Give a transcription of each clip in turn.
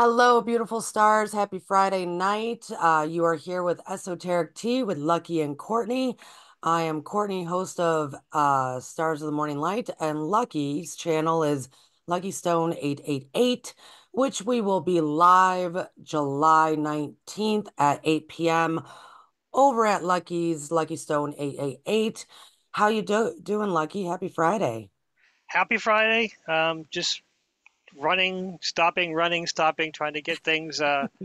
Hello, beautiful stars. Happy Friday night. Uh, you are here with Esoteric Tea with Lucky and Cortney. I am Cortney, host of uh, Stars of the Morning Light, and Lucky's channel is Lucky Stone 888, which we will be live July 19th at 8 p.m. over at Lucky's Lucky Stone 888. How you do doing, Lucky? Happy Friday. Happy Friday. Um, just running, stopping, running, stopping, trying to get things. Uh,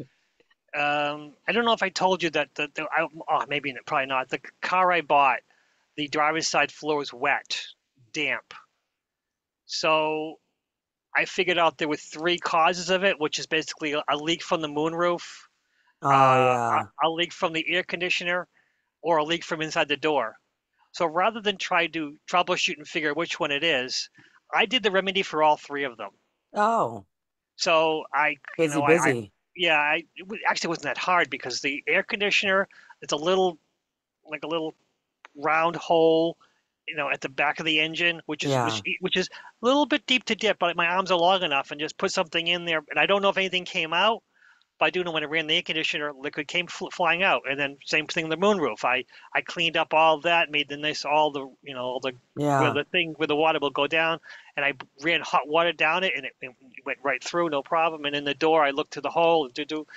um, I don't know if I told you that the, the I, oh, maybe probably not. The car I bought, the driver's side floor was wet, damp. So I figured out there were three causes of it, which is basically a, leak from the moonroof, Oh, uh, yeah. a, a leak from the air conditioner, or a leak from inside the door. So rather than try to troubleshoot and figure out which one it is, I did the remedy for all three of them. Oh, So I, you busy, know, I, I busy. yeah, I it wa- actually wasn't that hard because the air conditioner, it's a little like a little round hole, you know, at the back of the engine, which is Yeah. which, which is a little bit deep to dip, but my arms are long enough and just put something in there, and I don't know if anything came out. I do know when I ran the air conditioner, liquid came fl flying out, and then same thing the moonroof. I I cleaned up all that, made the nice all the you know all the where Yeah. the thing where the water will go down, and I ran hot water down it, and it, it went right through, no problem. And in the door, I looked to the hole, do do.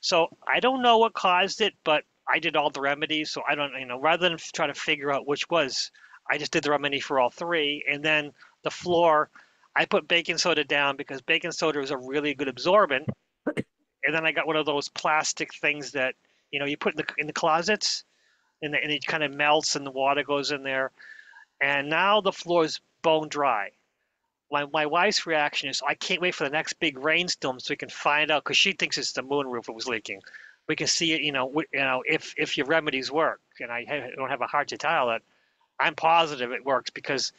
So I don't know what caused it, but I did all the remedies. So I don't, you know, rather than try to figure out which was, I just did the remedy for all three. And then the floor, I put baking soda down because baking soda is a really good absorbent. And then I got one of those plastic things that, you know, you put in the in the closets, and, the, and it kind of melts, and the water goes in there. And now the floor is bone dry my my wife's reaction is I can't wait for the next big rainstorm so we can find out because she thinks it's the moon roof that was leaking. We can see it, you know, w- you know if if your remedies work, and I ha- don't have a heart to tell that I'm positive it works because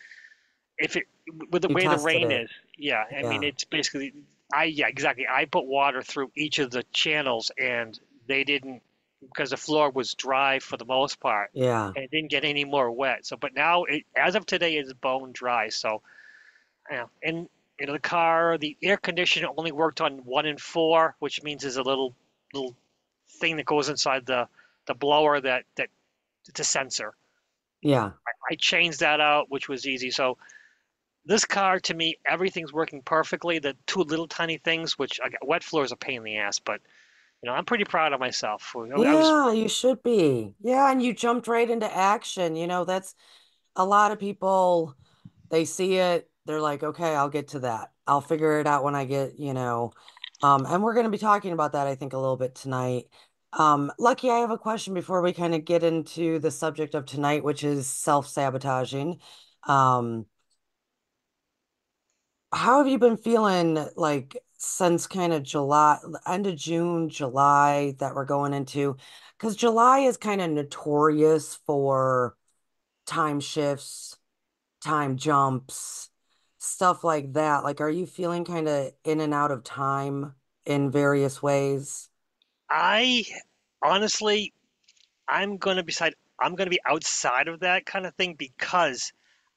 if it with the way the rain it. is, yeah, I mean it's basically I yeah exactly I put water through each of the channels and they didn't because the floor was dry for the most part Yeah. and it didn't get any more wet. So but now it as of today it's bone dry. So yeah, and you know the car, the air conditioner only worked on one and four, which means there's a little little thing that goes inside the the blower that that it's a sensor. Yeah. I changed that out, which was easy. So this car, to me, everything's working perfectly. The two little tiny things, which I got wet floor is a pain in the ass, but you know I'm pretty proud of myself. I was Yeah, you should be. Yeah, and you jumped right into action. You know, that's a lot of people, they see it, they're like, okay, I'll get to that. I'll figure it out when I get, you know, um, and we're going to be talking about that, I think, a little bit tonight. Um, Lucky, I have a question before we kind of get into the subject of tonight, which is self-sabotaging. Um, how have you been feeling like since kind of July, end of June, July that we're going into? Because July is kind of notorious for time shifts, time jumps, stuff like that. Like, are you feeling kind of in and out of time in various ways? I honestly I'm going to decide I'm going to be outside of that kind of thing because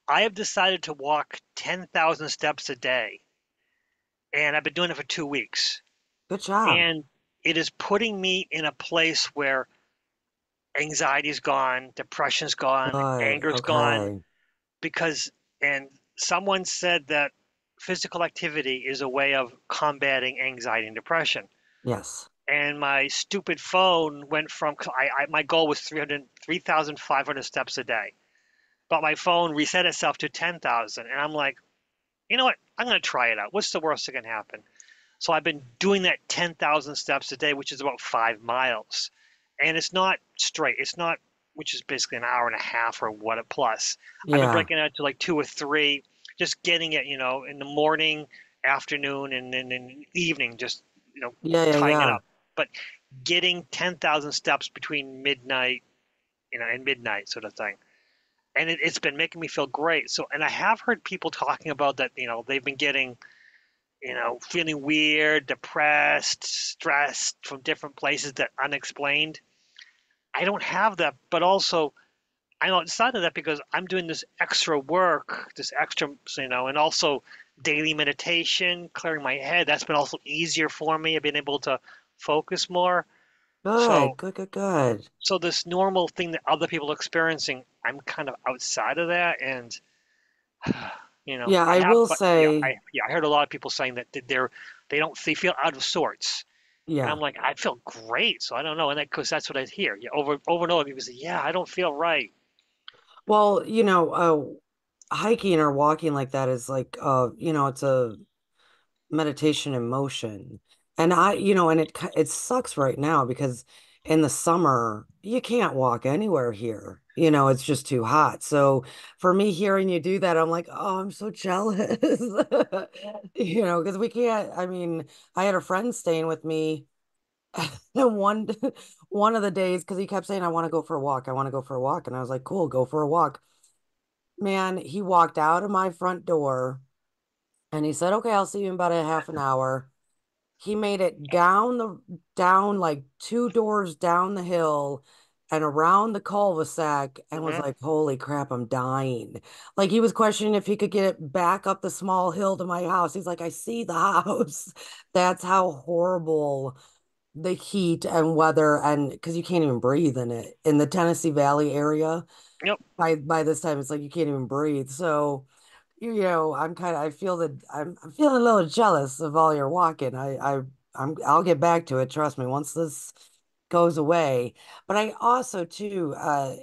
I have decided to walk 10,000 steps a day, and I've been doing it for two weeks. Good job. And it is putting me in a place where anxiety's gone, depression's gone, Good. anger's gone, because, and someone said that physical activity is a way of combating anxiety and depression. Yes. And my stupid phone went from, I, I my goal was 300, 3,500 steps a day. But my phone reset itself to 10,000. And I'm like, you know what? I'm going to try it out. What's the worst that can happen? So I've been doing that 10,000 steps a day, which is about five miles. And it's not straight. It's not, which is basically an hour and a half or what a plus. I've been breaking it out to like two or three, just getting it, you know, in the morning, afternoon, and then in the evening, just, you know, Yeah, yeah, tying it up. But getting 10,000 steps between midnight, you know, and midnight sort of thing and it, it's been making me feel great. So, and I have heard people talking about that, you know, they've been getting, you know, feeling weird, depressed, stressed from different places that unexplained. I don't have that, but also I'm outside of that because I'm doing this extra work, this extra, you know, and also daily meditation, clearing my head. That's been also easier for me. I've been able to focus more. Good, So, good, good, good. so this normal thing that other people are experiencing, I'm kind of outside of that, and you know, Yeah, I have, will but say, I yeah, I heard a lot of people saying that they're they don't they feel out of sorts, and yeah. I'm like, I feel great, so I don't know, and that because that's what I hear, yeah, over over and over, people say, yeah, I don't feel right. Well, you know, uh, hiking or walking like that is like, uh, you know, it's a meditation in motion. And I, you know, and it it sucks right now because in the summer you can't walk anywhere here. You know, it's just too hot. So for me hearing you do that, I'm like, oh, I'm so jealous. You know, because we can't, I mean, I had a friend staying with me and one one of the days because he kept saying, I want to go for a walk. I want to go for a walk. And I was like, cool, go for a walk. Man, he walked out of my front door and he said, okay, I'll see you in about a half an hour. He made it down the down like two doors down the hill and around the cul-de-sac and was hmm like, holy crap, I'm dying. Like he was questioning if he could get it back up the small hill to my house. He's like, I see the house. That's how horrible the heat and weather and because you can't even breathe in it in the Tennessee Valley area. Yep. By by this time, it's like you can't even breathe. So you know, I'm kind of I feel that I'm I'm feeling a little jealous of all your walking. I I I'm I'll get back to it. Trust me, once this goes away. But I also too, uh,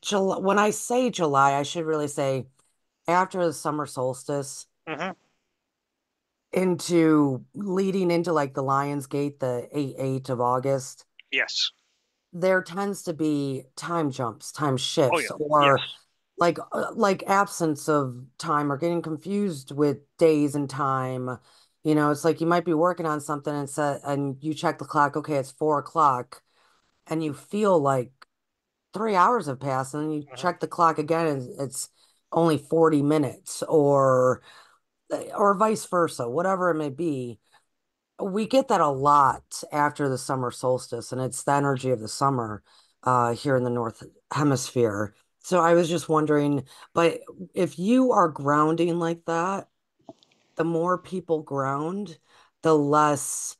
July, when I say July, I should really say after the summer solstice hmm into leading into like the Lions Gate, the 8 8 of August. Yes. There tends to be time jumps, time Oh shifts, yeah. or Yes. Like uh, like absence of time or getting confused with days and time. You know, it's like you might be working on something and set and you check the clock, okay, it's four o'clock, and you feel like three hours have passed, and then you hmm check the clock again and it's only 40 minutes or or vice versa, whatever it may be. We get that a lot after the summer solstice, and it's the energy of the summer uh, here in the North Hemisphere. So I was just wondering, but if you are grounding like that, the more people ground, the less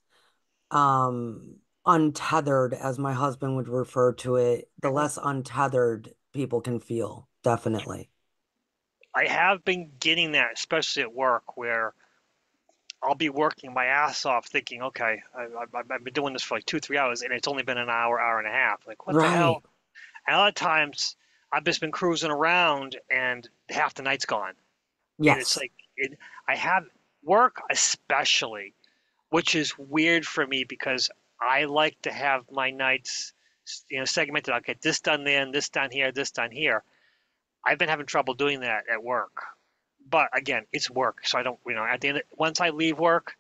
um, untethered, as my husband would refer to it, the hmm less untethered people can feel, definitely. I have been getting that, especially at work, where I'll be working my ass off, thinking, okay, I, I, I've been doing this for like two, three hours, and it's only been an hour, hour and a half. Like, what the hell? And a lot of times, I've just been cruising around, and half the night's gone. And it's like, it, I have work, especially, which is weird for me because I like to have my nights, you know, segmented. I'll get this done then, this done here, this done here. I've been having trouble doing that at work. But again, it's work, so I don't, you know, at the end, of, once I leave work,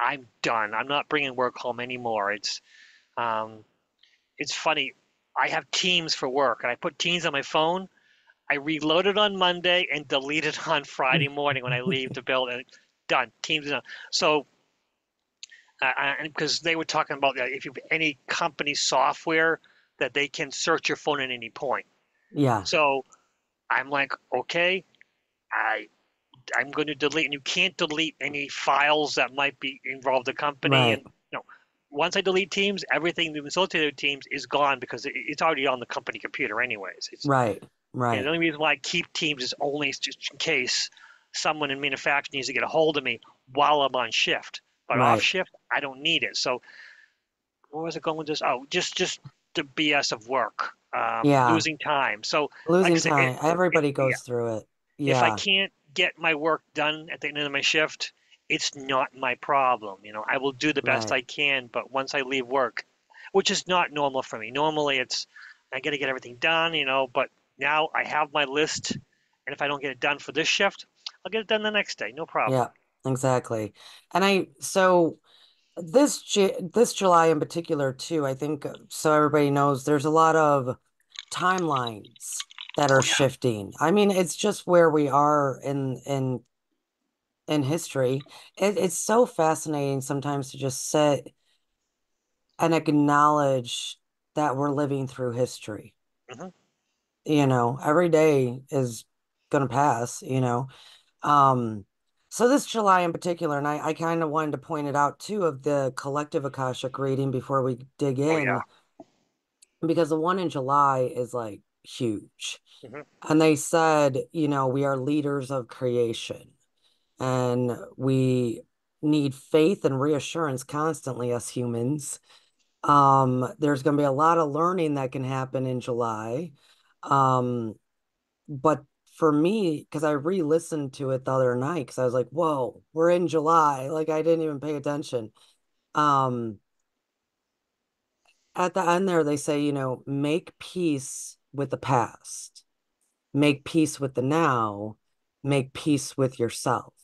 I'm done. I'm not bringing work home anymore. It's, um, it's funny. I have Teams for work, and I put Teams on my phone. I reload it on Monday and delete it on Friday morning when I leave the building. Done. Teams done. So, uh, because they were talking about that, if you have any company software that they can search your phone at any point. Yeah. So I'm like, okay, I I'm going to delete, and you can't delete any files that might be involved the company. Right. And once I delete Teams, everything the associated with Teams is gone because it, it's already on the company computer anyways. It's Right. know, the only reason why I keep Teams is only just in case someone in manufacturing needs to get a hold of me while I'm on shift. But off shift, I don't need it. So where was it going with this? Oh, just just the BS of work, um, Yeah. losing time. So like Losing said, time. it, Everybody yeah, goes through it. Yeah. If I can't get my work done at the end of my shift, it's not my problem. You know, I will do the best Right. I can, but once I leave work, which is not normal for me. Normally it's I got to get everything done, you know, but now I have my list, and if I don't get it done for this shift, I'll get it done the next day, no problem. Yeah. Exactly. And I, so this this July in particular too, I think uh, so everybody knows there's a lot of timelines that are Oh shifting. I mean, it's just where we are in in in history. It, it's so fascinating sometimes to just sit and acknowledge that we're living through history. hmm You know, every day is gonna pass, you know. Um, So this July in particular, and I, I kind of wanted to point it out too of the collective Akashic reading before we dig Oh yeah. in, because the one in July is like huge. hmm And they said, you know, we are leaders of creation and we need faith and reassurance constantly as humans. Um, there's going to be a lot of learning that can happen in July. Um, but for me, because I re-listened to it the other night, because I was like, whoa, we're in July. Like I didn't even pay attention. Um, at the end there, they say, you know, make peace with the past, make peace with the now, make peace with yourself.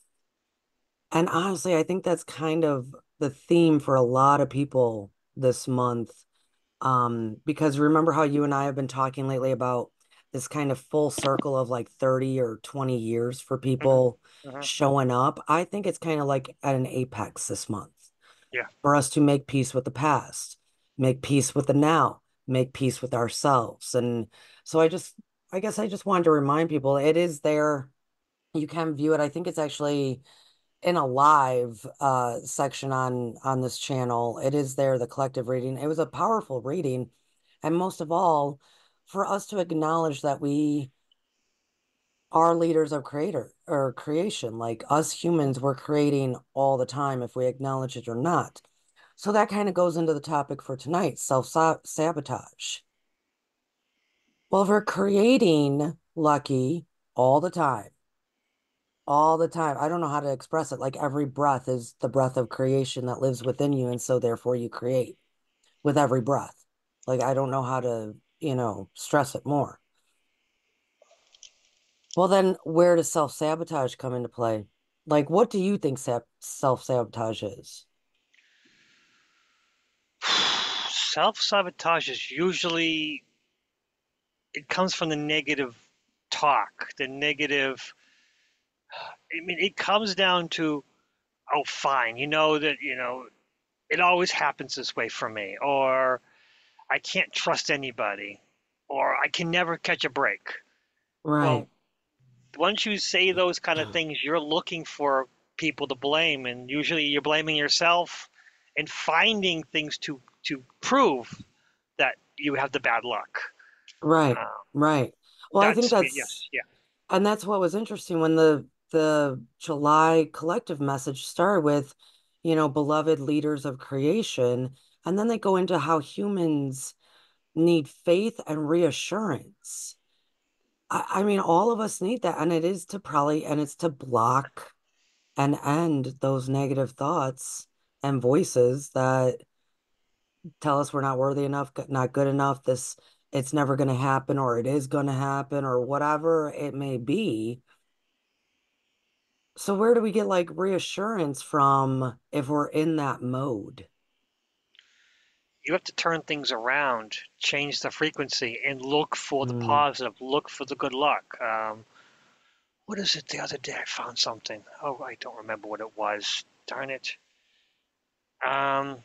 And honestly, I think that's kind of the theme for a lot of people this month. Um, because remember how you and I have been talking lately about this kind of full circle of like 30 or 20 years for hmm people hmm showing up? I think it's kind of like at an apex this month Yeah. for us to make peace with the past, make peace with the now, make peace with ourselves. And so I just, I guess I just wanted to remind people it is there. You can view it. I think it's actually in a live uh section on on this channel. It is there, the collective reading. It was a powerful reading. And most of all, for us to acknowledge that we are leaders of creator or creation. Like us humans, we're creating all the time if we acknowledge it or not. So that kind of goes into the topic for tonight, self-sabotage. Well, if we're creating lucky all the time, all the time. I don't know how to express it. Like every breath is the breath of creation that lives within you. And so therefore you create with every breath. Like I don't know how to, you know, stress it more. Well, then where does self-sabotage come into play? Like, what do you think self-sabotage is? Self-sabotage is usually it comes from the negative talk, the negative. I mean, it comes down to, oh, fine, you know that you know it always happens this way for me, or I can't trust anybody, or I can never catch a break. Right. Well, once you say those kind of things, you're looking for people to blame, and usually you're blaming yourself and finding things to to prove that you have the bad luck. Right. Uh, Right. Well, I think that's me, that's yes, yeah. and that's what was interesting when the the July collective message started with, you know, beloved leaders of creation, and then they go into how humans need faith and reassurance. I, I mean, all of us need that, and it is to probably and it's to block and end those negative thoughts and voices that tell us we're not worthy enough, not good enough, this it's never going to happen, or it is going to happen, or whatever it may be So where do we get like reassurance from if we're in that mode? You have to turn things around, change the frequency, and look for the Mm, positive, look for the good luck. Um, what is it? The other day I found something. Oh, I don't remember what it was. Darn it. Um,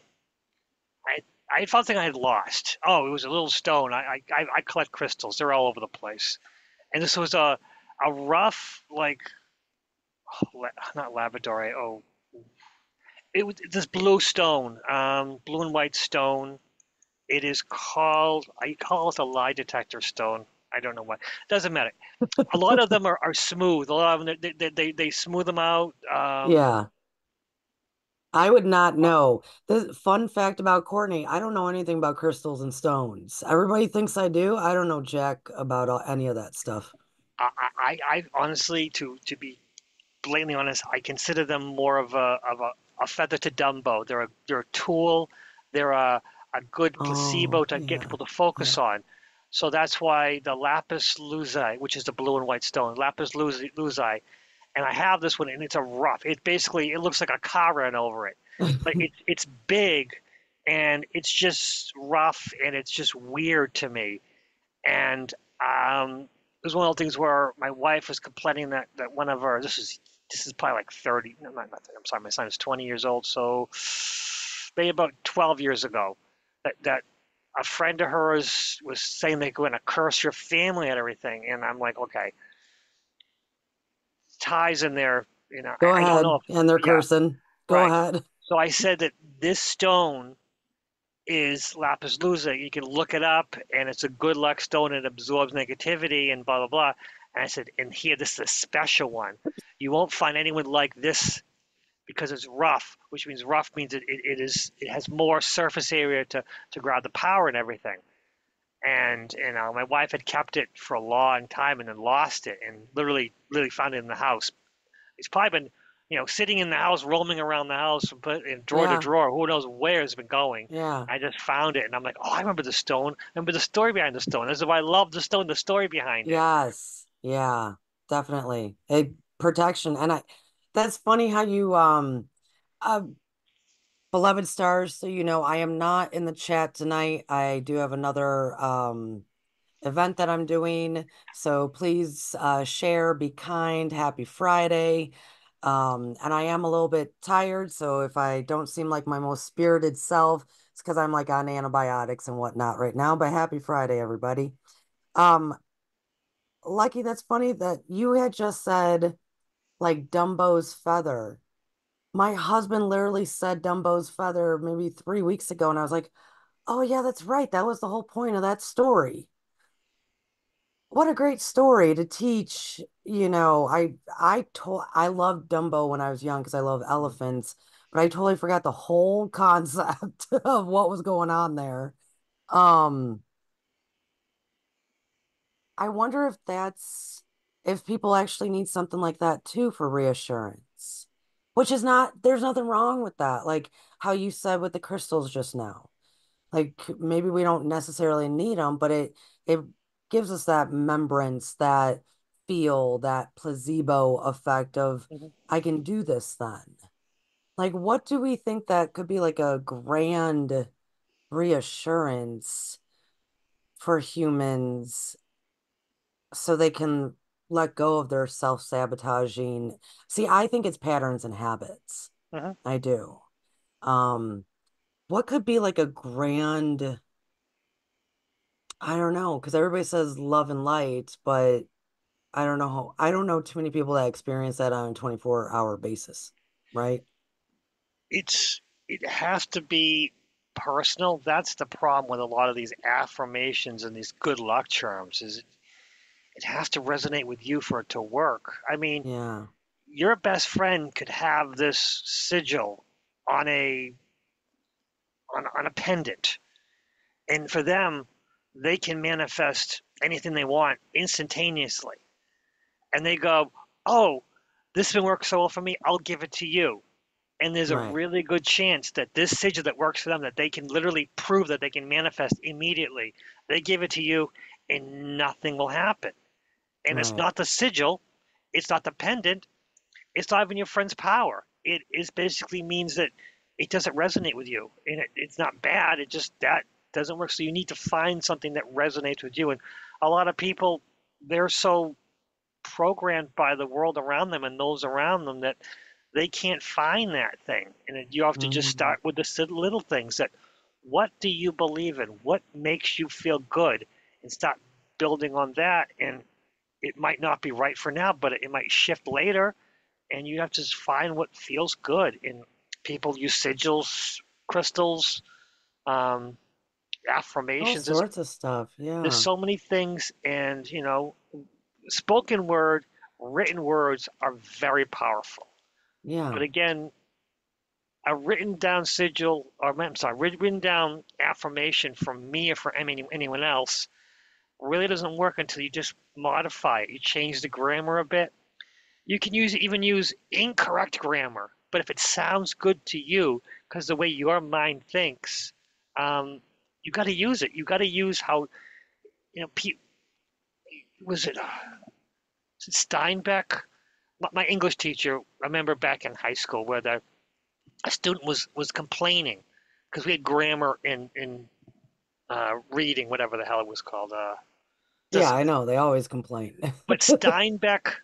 I I found something I had lost. Oh, it was a little stone. I I I collect crystals. They're all over the place. And this was a a rough like not labradorite. Oh, it was this blue stone, um, blue and white stone. It is called. I call it a lie detector stone. I don't know why. Doesn't matter. A lot of them are, are smooth. A lot of them they they, they, they smooth them out. Um, yeah, I would not know. The fun fact about Cortney, I don't know anything about crystals and stones. Everybody thinks I do. I don't know jack about all, any of that stuff. I, I I honestly to to be blatantly honest, I consider them more of a of a, a feather to Dumbo. They're a they're a tool. They're a a good Oh, placebo to get yeah. people to Yeah. focus on. So that's why the lapis lazuli, which is the blue and white stone, lapis lazuli, and I have this one, and it's a rough. It basically it looks like a car ran over it. Like it's it's big, and it's just rough, and it's just weird to me. And um, it was one of the things where my wife was complaining that that one of our this is this is probably like 30 no, not, not, I'm sorry my son is 20 years old so maybe about 12 years ago that that a friend of hers was saying they're going to curse your family and everything and I'm like okay ties in there You know, Go I, I don't know ahead. if, And they're yeah, cursing. Go right. ahead. So I said that this stone is lapis lazuli. You can look it up, and it's a good luck stone. It absorbs negativity and blah blah blah. And I said, and here, this is a special one. You won't find anyone like this because it's rough, which means rough means it, it, it is it has more surface area to to grab the power and everything. And you know, my wife had kept it for a long time and then lost it, and literally literally found it in the house. It's probably been you know sitting in the house, roaming around the house, put in drawer to drawer. Who knows where it's been going? Yeah. I just found it, and I'm like, oh, I remember the stone. I remember the story behind the stone. This is why I love the stone, the story behind it. Yes. Yeah. Definitely. A protection. And I that's funny how you um uh beloved stars, so you know I am not in the chat tonight. I do have another um event that I'm doing. So please uh share, be kind, happy Friday. Um, and I am a little bit tired, so if I don't seem like my most spirited self, it's because I'm like on antibiotics and whatnot right now. But happy Friday, everybody. Um, Lucky, that's funny that you had just said like Dumbo's feather. My husband literally said Dumbo's feather maybe three weeks ago, and I was like, oh yeah, that's right. That was the whole point of that story. What a great story to teach. You know, I I told I loved Dumbo when I was young because I love elephants, but I totally forgot the whole concept of what was going on there. Um, I wonder if that's if people actually need something like that too for reassurance, which is not, there's nothing wrong with that. Like how you said with the crystals just now. Like maybe we don't necessarily need them, but it it gives us that membrance, that feel, that placebo effect of Mhm. I can do this then. Like what do we think that could be like a grand reassurance for humans so they can let go of their self-sabotaging. See, I think it's patterns and habits. Mhm. I do. Um, what could be like a grand, I don't know, because everybody says love and light, but I don't know how, I don't know too many people that experience that on a 24 hour basis, right? It's it has to be personal. That's the problem with a lot of these affirmations and these good luck charms is it, has to resonate with you for it to work. I mean, Yeah. your best friend could have this sigil on a on, on a pendant, and for them, they can manifest anything they want instantaneously. And they go, "Oh, this has been worked so well for me. I'll give it to you." And there's a really good chance that this sigil that works for them, that they can literally prove that they can manifest immediately. They give it to you, and nothing will happen. And it's not the sigil, it's not the pendant, it's not even your friend's power. It is basically means that it doesn't resonate with you, and it, it's not bad. It just that doesn't work. So you need to find something that resonates with you. And a lot of people, they're so programmed by the world around them and those around them that they can't find that thing. And you have to just Mhm. start with the little things that what do you believe in? What makes you feel good? And start building on that. And it might not be right for now, but it might shift later. And you have to find what feels good. And people use sigils, crystals, um, All affirmations. There's, sorts of stuff. Yeah, there's so many things. And, you know, spoken word, written words are very powerful. Yeah. But again, a written down sigil, or I'm sorry, written down affirmation from me or from anyone else really doesn't work until you just modify it. You change the grammar a bit. You can use even use incorrect grammar, but if it sounds good to you, because the way your mind thinks, um, you got to use it. You got to use how, you know, pe- was it, uh, Steinbeck? My, my English teacher, I remember back in high school where the a student was was complaining because we had grammar in in uh, reading, whatever the hell it was called. Uh, Yeah, I know. They always complain. but Steinbeck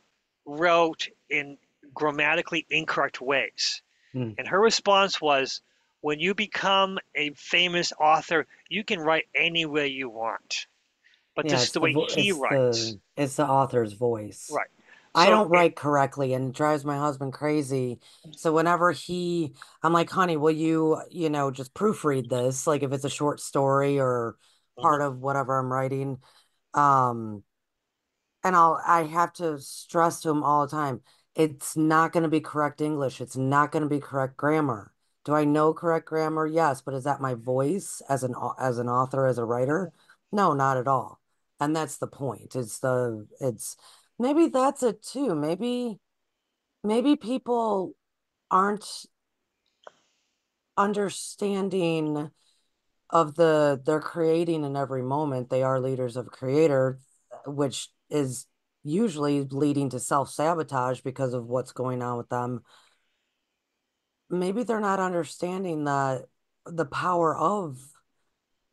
wrote in grammatically incorrect ways. Hmm. And her response was, when you become a famous author, you can write any way you want. But Yeah, this is the the way vo he it's writes. the it's the author's voice. Right. I don't write correctly and it drives my husband crazy. So whenever he, I'm like, honey, will you, you know, just proofread this? Like if it's a short story or mhm, part of whatever I'm writing. Um, and I'll, I have to stress to him all the time, it's not going to be correct English. It's not going to be correct grammar. Do I know correct grammar? Yes, but is that my voice as an as an author, as a writer? No, not at all. And that's the point. It's the it's maybe that's it too. Maybe maybe people aren't understanding of the they're creating in every moment. They are leaders of creator, which is usually leading to self-sabotage because of what's going on with them. Maybe they're not understanding the the power of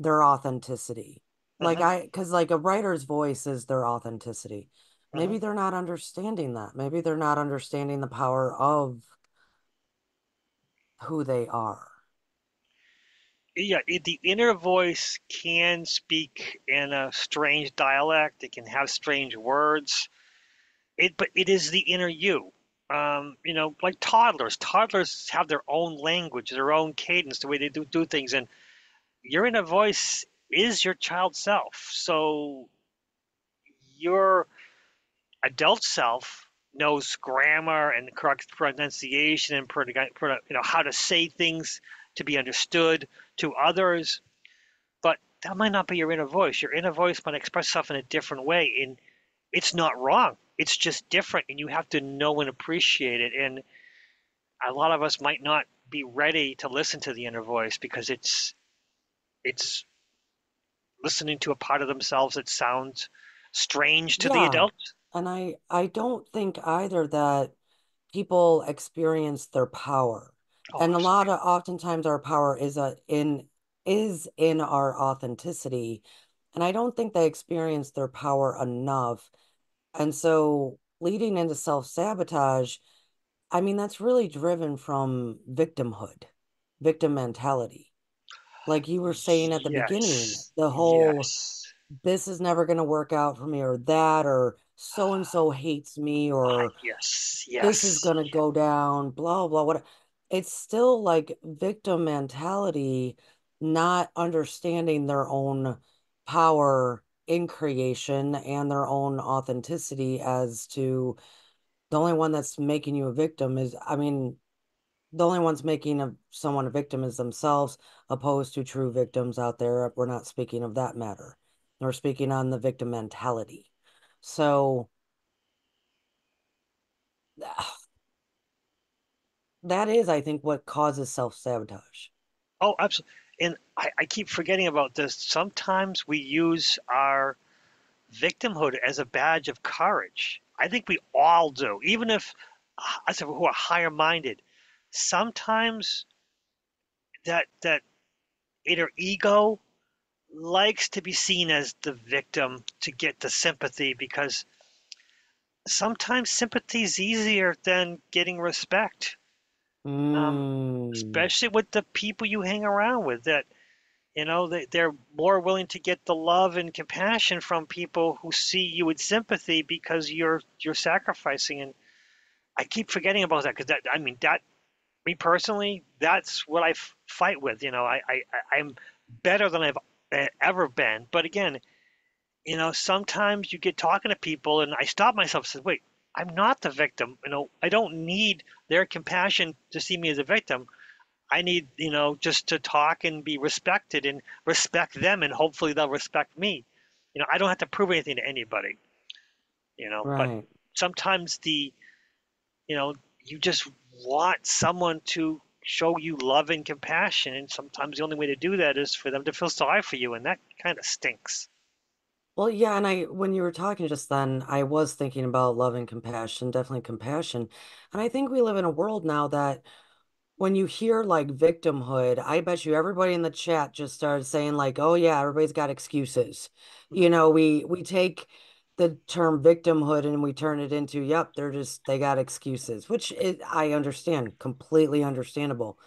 their authenticity. Like mhm. I, because like a writer's voice is their authenticity. hmm Maybe they're not understanding that. Maybe they're not understanding the power of who they are. Yeah, it, the inner voice can speak in a strange dialect. It can have strange words. It, but it is the inner you. Um, you know, like toddlers. Toddlers have their own language, their own cadence, the way they do do things, and your inner voice is your child self. So your adult self knows grammar and correct pronunciation and you know how to say things to be understood to others but that might not be your inner voice. Your inner voice might express itself in a different way, and it's not wrong. It's just different, and you have to know and appreciate it. And a lot of us might not be ready to listen to the inner voice because it's it's listening to a part of themselves that sounds strange to the Yeah. adult. And I I don't think either that people experience their power. And a lot of oftentimes our power is a, in is in our authenticity. And I don't think they experience their power enough. And so leading into self-sabotage, I mean, that's really driven from victimhood, victim mentality. Like you were saying at the beginning, the whole Yes. this is never going to work out for me or that or so and so hates me Ah, or yes. yes, this is going to go down blah blah what it's still like victim mentality not understanding their own power in creation and their own authenticity as to the only one that's making you a victim is i mean the only ones making a, someone a victim is themselves opposed to true victims out there. We're not speaking of that matter. We're speaking on the victim mentality. So that is i think what causes self-sabotage Oh, absolutely. And I, I keep forgetting about this. Sometimes we use our victimhood as a badge of courage. I think we all do, even if uh, us who are higher minded. Sometimes that that inner ego likes to be seen as the victim to get the sympathy because sometimes sympathy is easier than getting respect, um, mm, especially with the people you hang around with. That you know they, they're more willing to get the love and compassion from people who see you with sympathy because you're you're sacrificing and I keep forgetting about that because that I mean that me personally that's what I f- fight with you know I, I I'm better than I've ever been but again you know sometimes you get talking to people and I stop myself and say wait I'm not the victim you know I don't need their compassion to see me as a victim. I need you know just to talk and be respected and respect them and hopefully they'll respect me. You know I don't have to prove anything to anybody you know but sometimes the you know, you just want someone to show you love and compassion, and sometimes the only way to do that is for them to feel sorry for you, and that kind of stinks. Well yeah and i when you were talking just then i was thinking about love and compassion definitely compassion and i think we live in a world now that when you hear like victimhood, I bet you everybody in the chat just started saying like, "Oh yeah, everybody's got excuses." You mm-hmm. know, we we take the term victimhood and we turn it into, "Yep, they're just they got excuses," which is, I understand, completely understandable.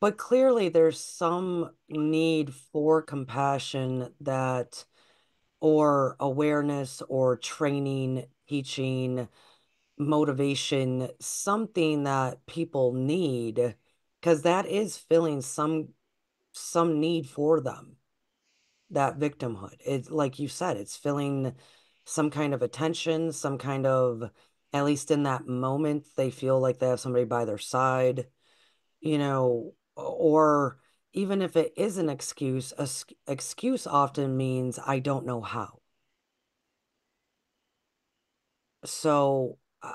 But clearly there's some need for compassion that or awareness or training, teaching, motivation, something that people need, because that is filling some some need for them, that victimhood. It's like you said, it's filling some kind of attention, some kind of, at least in that moment, they feel like they have somebody by their side, you know, or even if it is an excuse, a excuse often means I don't know how. So, uh,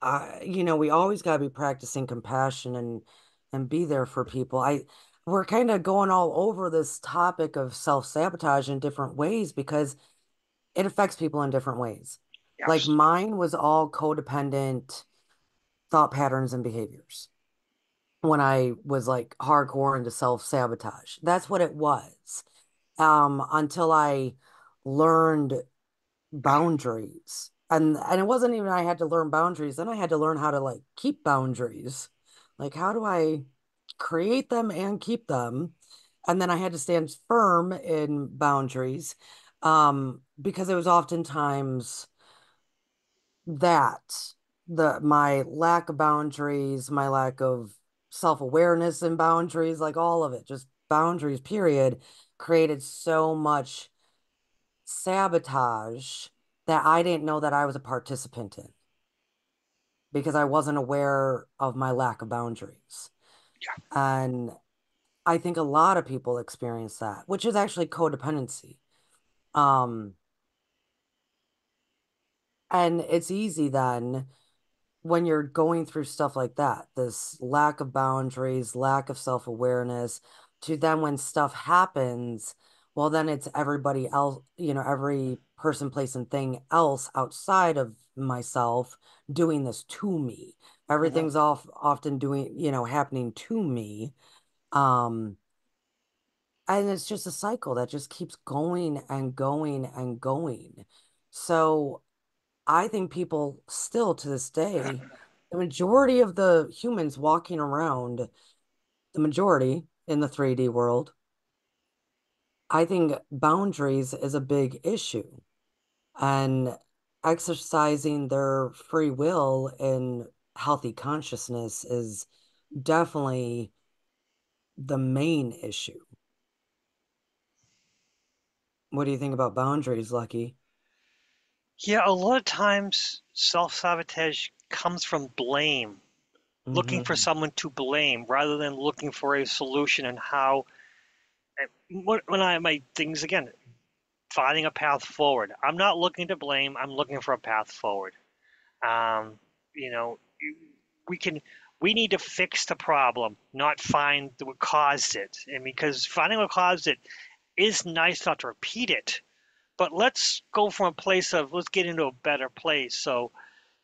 I, you know, we always got to be practicing compassion and and be there for people. I we're kind of going all over this topic of self-sabotage in different ways because it affects people in different ways. Like mine was all codependent thought patterns and behaviors when I was like hardcore into self-sabotage. That's what it was. Um, until I learned boundaries. And and it wasn't even I had to learn boundaries, then I had to learn how to like keep boundaries. Like how do I create them and keep them? And then I had to stand firm in boundaries um, because it was oftentimes that the my lack of boundaries, my lack of self-awareness and boundaries, like all of it, just boundaries, period, created so much sabotage that I didn't know that I was a participant in because I wasn't aware of my lack of boundaries. Yeah. And I think a lot of people experience that, which is actually codependency. Um, and it's easy then when you're going through stuff like that, this lack of boundaries, lack of self-awareness, to then when stuff happens, well, then it's everybody else, you know, every person, place, and thing else outside of myself doing this to me. Everything's off often doing, you know, happening to me. Um, and it's just a cycle that just keeps going and going and going. So I think people still to this day, the majority of the humans walking around, the majority in the 3D world, I think boundaries is a big issue. And exercising their free will and healthy consciousness is definitely the main issue. What do you think about boundaries, Lucky? Yeah, a lot of times self-sabotage comes from blame, looking for hmm someone to blame rather than looking for a solution and how. When when I my things again, finding a path forward. I'm not looking to blame. I'm looking for a path forward. Um, you know, we can we need to fix the problem, not find what caused it. And because finding what caused it is nice not to repeat it, but let's go from a place of let's get into a better place. So,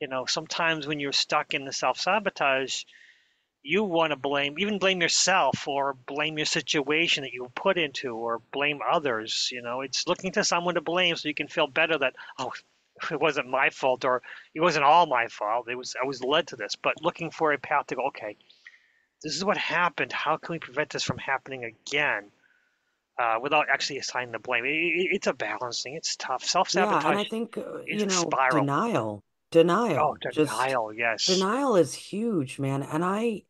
you know, sometimes when you're stuck in the self-sabotage, you want to blame, even blame yourself or blame your situation that you were put into or blame others. You know, it's looking to someone to blame so you can feel better that, oh, it wasn't my fault or it wasn't all my fault. It was I was led to this, but looking for a path to go, okay, this is what happened. How can we prevent this from happening again? Uh, without actually assigning the blame. It, it, it's a balancing. It's tough. Self-sabotage And I think, uh, you know, spiral. denial, Oh, denial, just denial, yes. denial is huge, man. And I,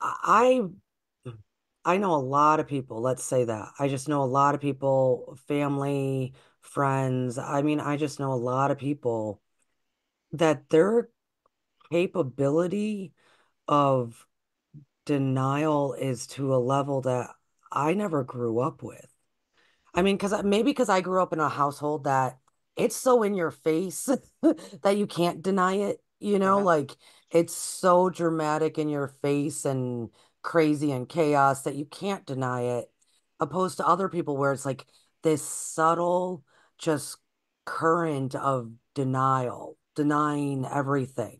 I, I know a lot of people, let's say that. I just know a lot of people, family, friends. I mean, I just know a lot of people that their capability of denial is to a level that I never grew up with. I mean, because maybe because I grew up in a household that it's so in your face that you can't deny it, you know, hmm like it's so dramatic in your face and crazy and chaos that you can't deny it, opposed to other people where it's like this subtle, just current of denial, denying everything,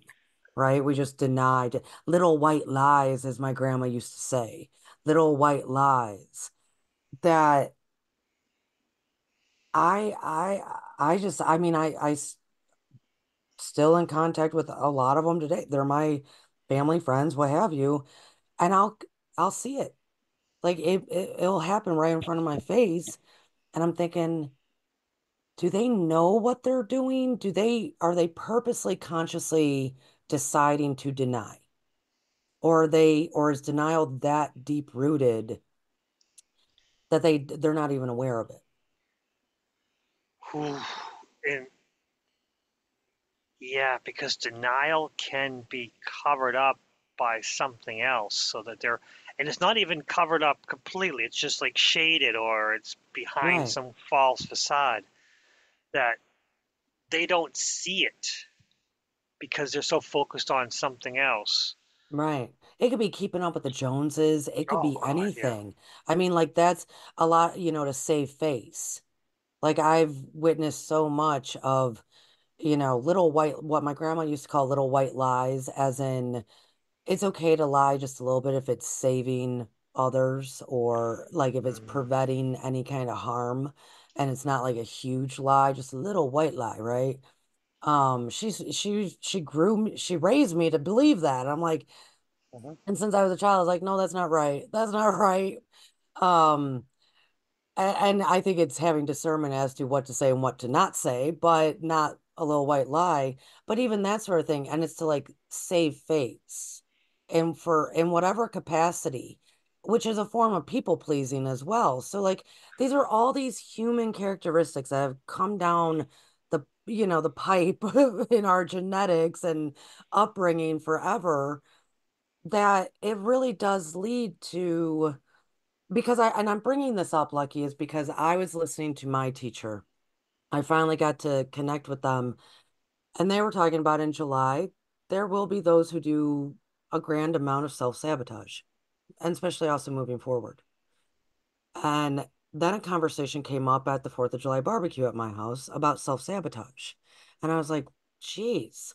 right? We just denied little white lies, as my grandma used to say, little white lies that I I I just I mean I I still in contact with a lot of them today. They're my family, friends, what have you, and I'll I'll see it. Like it, it it'll happen right in front of my face, and I'm thinking, do they know what they're doing? Do they are they purposely consciously deciding to deny? Or they or is denial that deep rooted that they they're not even aware of it? And yeah, because denial can be covered up by something else so that they're and it's not even covered up completely. It's just like shaded or it's behind Right, some false facade that they don't see it because they're so focused on something else. Right. It could be keeping up with the Joneses. It could Oh be God, yeah. anything. I mean, like that's a lot, you know, to save face. Like I've witnessed so much of, you know, little white, what my grandma used to call little white lies, as in it's okay to lie just a little bit if it's saving others or like if it's Mhm. preventing any kind of harm and it's not like a huge lie, just a little white lie, right? Um, she's she she grew me, she raised me to believe that. I'm like, Mhm. and since I was a child, I was like, no, that's not right. That's not right. Um, and, and I think it's having discernment as to what to say and what to not say, but not a little white lie. But even that sort of thing, and it's to like save face, and for in whatever capacity, which is a form of people pleasing as well. So like these are all these human characteristics that have come down you know the pipe in our genetics and upbringing forever that it really does lead to because I and I'm bringing this up, Lucky, is because I was listening to my teacher. I finally got to connect with them, and they were talking about in July, there will be those who do a grand amount of self-sabotage, and especially also moving forward. And then a conversation came up at the Fourth of July barbecue at my house about self-sabotage. And I was like, geez,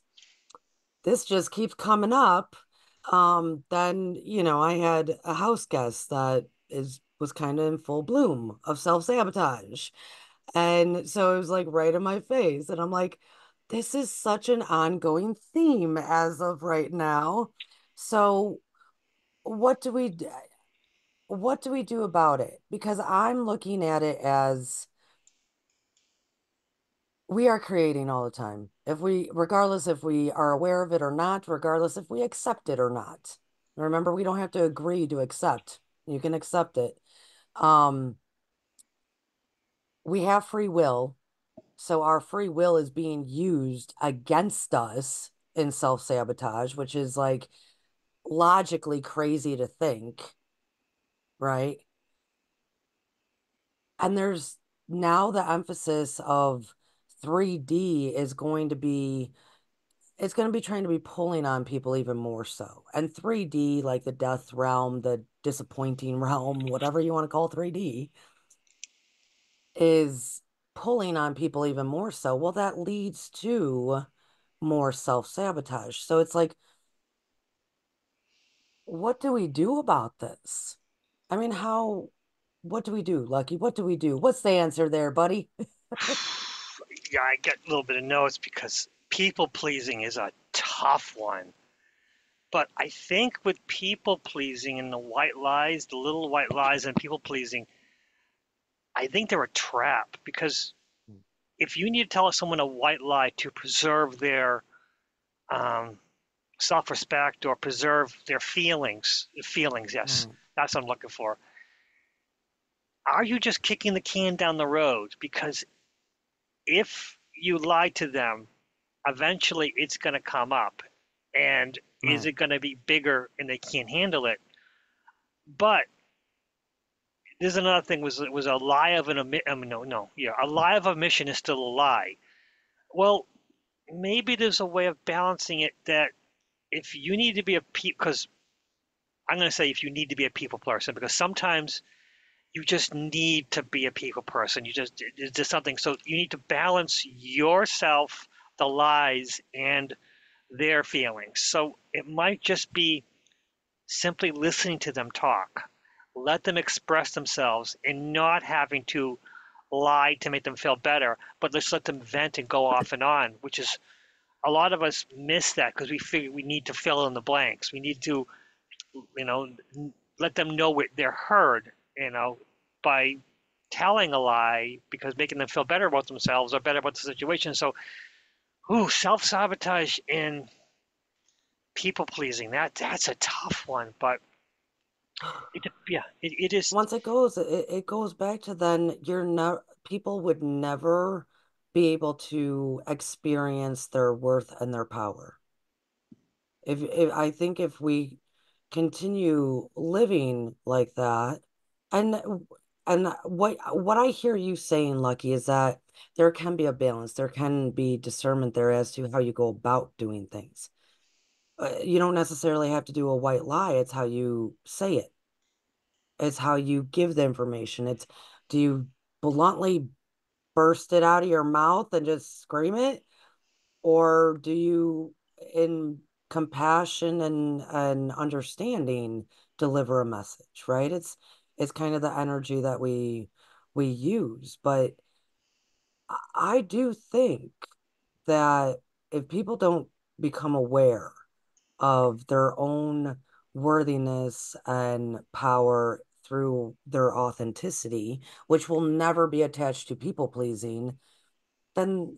this just keeps coming up. Um, then, you know, I had a house guest that is was kind of in full bloom of self-sabotage. And so it was like right in my face. And I'm like, this is such an ongoing theme as of right now. So what do we d- what do we do about it? Because I'm looking at it as we are creating all the time. If we, regardless if we are aware of it or not, regardless if we accept it or not. Remember, we don't have to agree to accept. You can accept it. Um, we have free will, so our free will is being used against us in self-sabotage, which is like logically crazy to think, right? And there's now the emphasis of 3D is going to be it's going to be trying to be pulling on people even more so. And 3D, like the death realm, the disappointing realm, whatever you want to call 3D, is pulling on people even more so. Well, that leads to more self-sabotage. So it's like, what do we do about this? I mean, how, what do we do, Lucky? What do we do? What's the answer there, buddy? Yeah, I get a little bit of notes because people pleasing is a tough one. But I think with people pleasing and the white lies, the little white lies and people pleasing, I think they're a trap because if you need to tell someone a white lie to preserve their um, self-respect or preserve their feelings, feelings, yes, Right, that's what I'm looking for. Are you just kicking the can down the road? Because if you lie to them, eventually it's going to come up. And is it going to be bigger and they can't handle it? But there's another thing was was a lie of an omi- um, no no yeah a lie of omission is still a lie. Well, maybe there's a way of balancing it that if you need to be a peep, because I'm going to say if you need to be a people person because sometimes you just need to be a people person. You just it's just something. So you need to balance yourself, the lies, and their feelings. So it might just be simply listening to them talk. Let them express themselves and not having to lie to make them feel better, but let's let them vent and go off and on, which is a lot of us miss that because we figure we need to fill in the blanks. We need to, you know, let them know they're heard, you know, by telling a lie because making them feel better about themselves or better about the situation. So, ooh, self-sabotage and people pleasing. That that's a tough one, but it, yeah, it, it is. Once it goes, it, it goes back to then you're not people would never be able to experience their worth and their power. If, if I think if we continue living like that, and and what what I hear you saying, Lucky, is that there can be a balance. There can be discernment there as to how you go about doing things. Uh, you don't necessarily have to do a white lie. It's how you say it. It's how you give the information. It's do you bluntly burst it out of your mouth and just scream it? Or do you, in compassion and, and understanding, deliver a message, right? It's it's kind of the energy that we we use. But I do think that if people don't become aware of their own worthiness and power through their authenticity, which will never be attached to people pleasing, then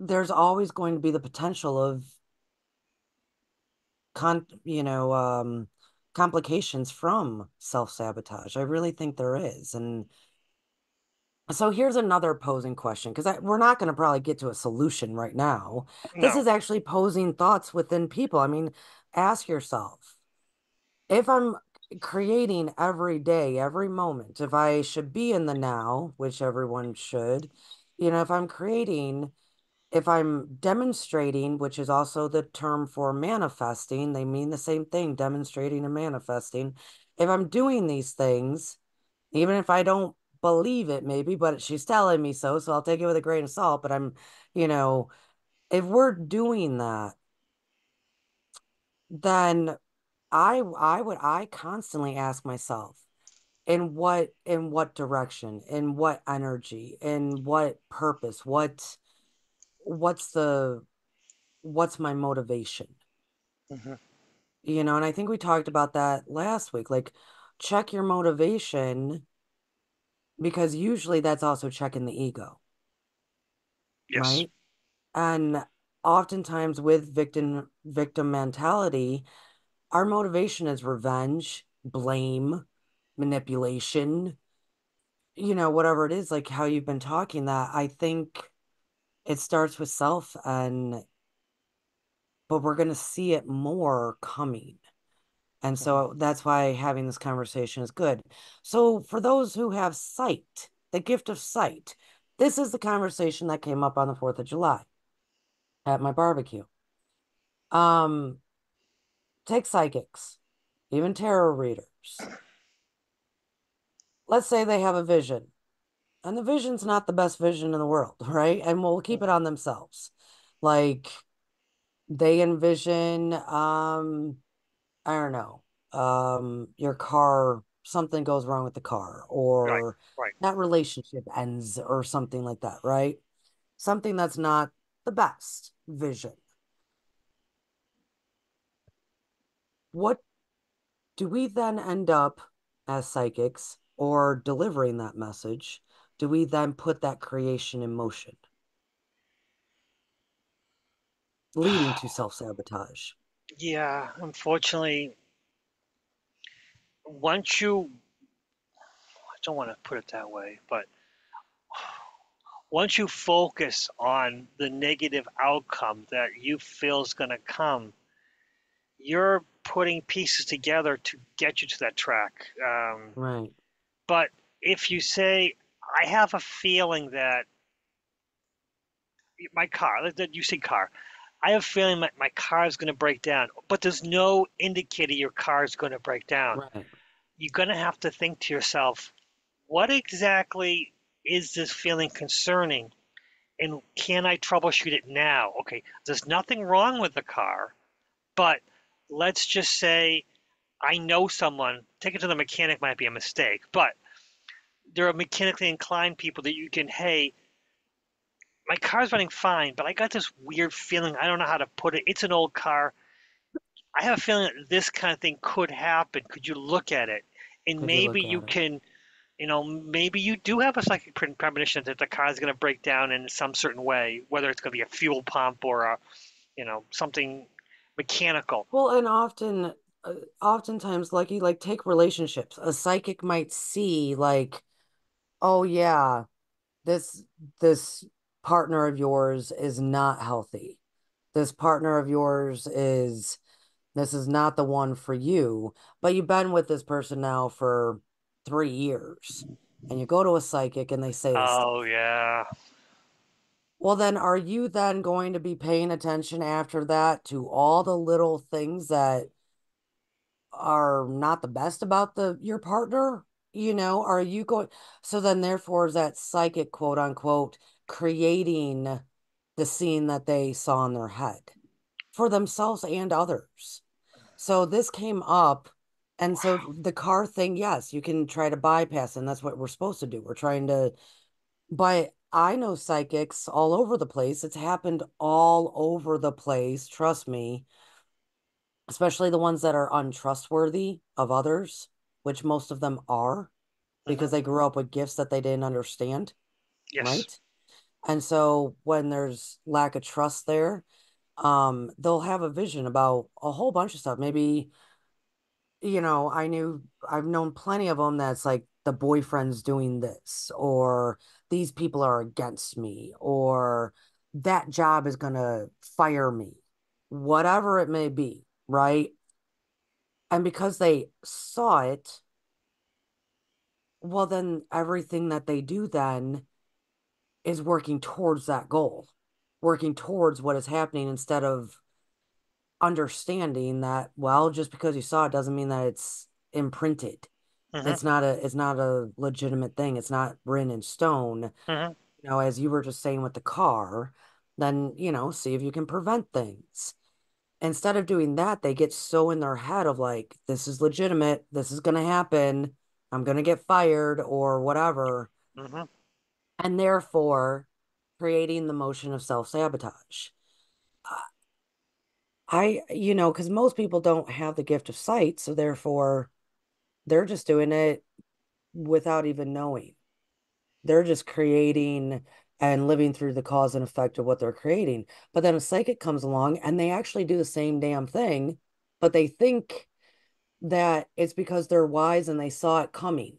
there's always going to be the potential of con you know um complications from self-sabotage. I really think there is. And so here's another posing question because we're not going to probably get to a solution right now. No. This is actually posing thoughts within people. I mean, ask yourself if I'm creating every day, every moment, if I should be in the now, which everyone should, you know, if I'm creating, if I'm demonstrating, which is also the term for manifesting, they mean the same thing, demonstrating and manifesting. If I'm doing these things, even if I don't believe it, maybe, but she's telling me so, so I'll take it with a grain of salt. But I'm, you know, if we're doing that, then I I would I constantly ask myself in what in what direction, in what energy, in what purpose, what what's the what's my motivation? Mm-hmm. You know, and I think we talked about that last week. Like check your motivation because usually that's also checking the ego. Yes. Right? And oftentimes with victim victim mentality, our motivation is revenge, blame, manipulation, you know, whatever it is, like how you've been talking that I think it starts with self and but we're going to see it more coming. And so that's why having this conversation is good. So for those who have sight, the gift of sight, this is the conversation that came up on the 4th of July at my barbecue. Um take psychics, even tarot readers. Let's say they have a vision, and the vision's not the best vision in the world, right? And we'll keep it on themselves. Like they envision, um, I don't know, um, your car, something goes wrong with the car, or right, right. that relationship ends, or something like that, right? Something that's not the best vision. what do we then end up as psychics or delivering that message? Do we then put that creation in motion? Leading to self sabotage. Yeah, unfortunately, once you, I don't want to put it that way, but once you focus on the negative outcome that you feel is going to come, you're putting pieces together to get you to that track. Um, right. But if you say, I have a feeling that my car, that you say car, I have a feeling my, my car is going to break down, but there's no indicator your car is going to break down. Right. You're going to have to think to yourself, what exactly is this feeling concerning? And can I troubleshoot it now? Okay, there's nothing wrong with the car, but – let's just say I know someone, take it to the mechanic might be a mistake, but there are mechanically inclined people that you can, hey, my car's running fine, but I got this weird feeling. I don't know how to put it. It's an old car. I have a feeling that this kind of thing could happen. Could you look at it? And could maybe you, you can you know, maybe you do have a psychic premonition that the car is going to break down in some certain way, whether it's going to be a fuel pump or a, you know, something mechanical. Well, and often, uh, oftentimes, like you like take relationships. A psychic might see like, oh yeah, this this partner of yours is not healthy. This partner of yours is this is not the one for you. But you've been with this person now for three years, and you go to a psychic and they say, "Oh yeah." Well, then are you then going to be paying attention after that to all the little things that are not the best about the your partner? You know, are you going so then therefore is that psychic quote unquote creating the scene that they saw in their head for themselves and others. So this came up and so the car thing, yes, you can try to bypass, and that's what we're supposed to do. We're trying to, but I know psychics all over the place. It's happened all over the place. Trust me. Especially the ones that are untrustworthy of others, which most of them are because they grew up with gifts that they didn't understand. Yes. Right. And so when there's lack of trust there, um, they'll have a vision about a whole bunch of stuff. Maybe, you know, I knew I've known plenty of them that's like the boyfriend's doing this, or these people are against me, or that job is going to fire me, whatever it may be, right? And because they saw it, well, then everything that they do then is working towards that goal, working towards what is happening instead of understanding that, well, just because you saw it doesn't mean that it's imprinted Mm-hmm. It's not a it's not a legitimate thing. It's not written in stone. Mm-hmm. You know, as you were just saying with the car, then you know, see if you can prevent things. Instead of doing that, they get so in their head of like, this is legitimate, this is gonna happen, I'm gonna get fired or whatever. Mm-hmm. And therefore creating the motion of self-sabotage. I, you know, because most people don't have the gift of sight, so therefore they're just doing it without even knowing. They're just creating and living through the cause and effect of what they're creating. But then a psychic comes along and they actually do the same damn thing, but they think that it's because they're wise and they saw it coming.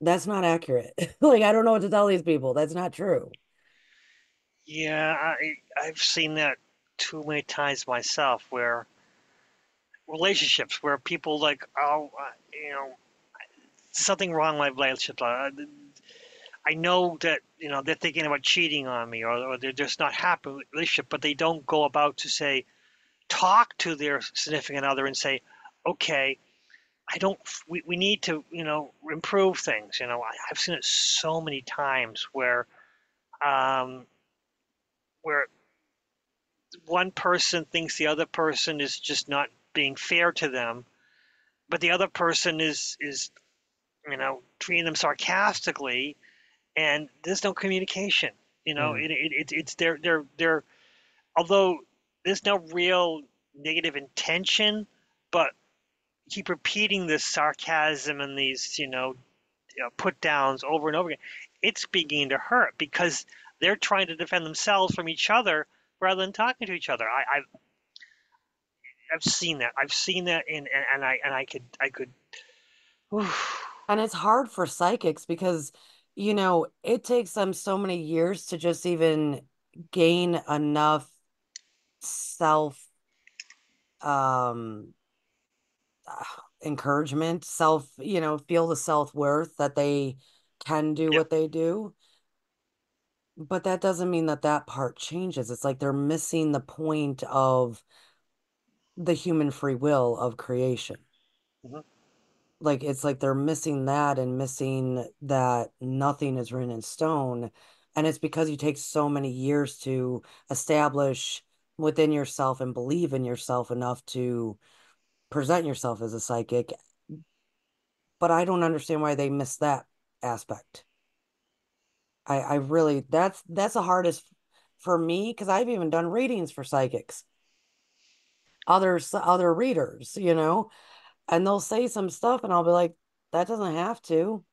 That's not accurate. like I don't know what to tell these people. That's not true. Yeah, I I've seen that too many times myself where relationships where people like, oh, uh, you know, something wrong with my relationship. Uh, I know that you know they're thinking about cheating on me, or, or they're just not happy with relationship, but they don't go about to say, talk to their significant other and say, okay, I don't. We, we need to you know improve things. You know, I, have seen it so many times where, um, where one person thinks the other person is just not being fair to them, but the other person is is you know treating them sarcastically, and there's no communication. You know, mm. it, it, it, it's they're they're they're although there's no real negative intention, but keep repeating this sarcasm and these you know, you know put downs over and over again. It's beginning to hurt because they're trying to defend themselves from each other rather than talking to each other. I, I I've seen that. I've seen that in and, and I and I could I could and it's hard for psychics because you know, it takes them so many years to just even gain enough self um encouragement, self, you know, feel the self-worth that they can do yep. what they do. But that doesn't mean that that part changes. It's like they're missing the point of the human free will of creation. Mm-hmm. Like it's like they're missing that and missing that nothing is written in stone. And it's because you take so many years to establish within yourself and believe in yourself enough to present yourself as a psychic. But I don't understand why they miss that aspect. I, I really that's that's the hardest for me because I've even done readings for psychics other other readers you know and they'll say some stuff and I'll be like, that doesn't have to.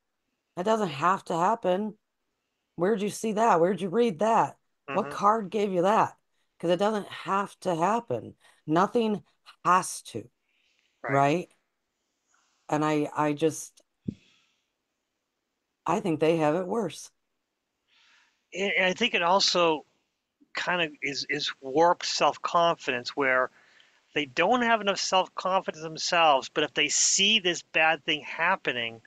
That doesn't have to happen. Where'd you see that? Where'd you read that? What hmm card gave you that? Because it doesn't have to happen. Nothing has to, Right. right? And I I just I think they have it worse. And and I think it also kind of is is warped self-confidence where they don't have enough self-confidence themselves, but if they see this bad thing happening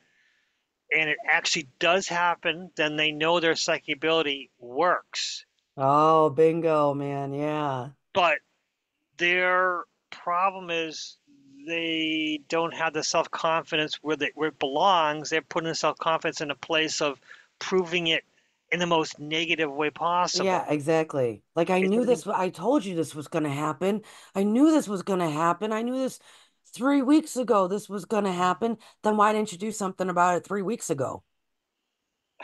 and it actually does happen, then they know their psychic ability works. Oh, bingo, man. Yeah. But their problem is they don't have the self-confidence where they, where it belongs. They're putting the self-confidence in a place of proving it in the most negative way possible. Yeah, exactly. Like I It knew this, I told you this was going to happen. I knew this was going to happen. I knew this three weeks ago, this was going to happen. Then why didn't you do something about it three weeks ago?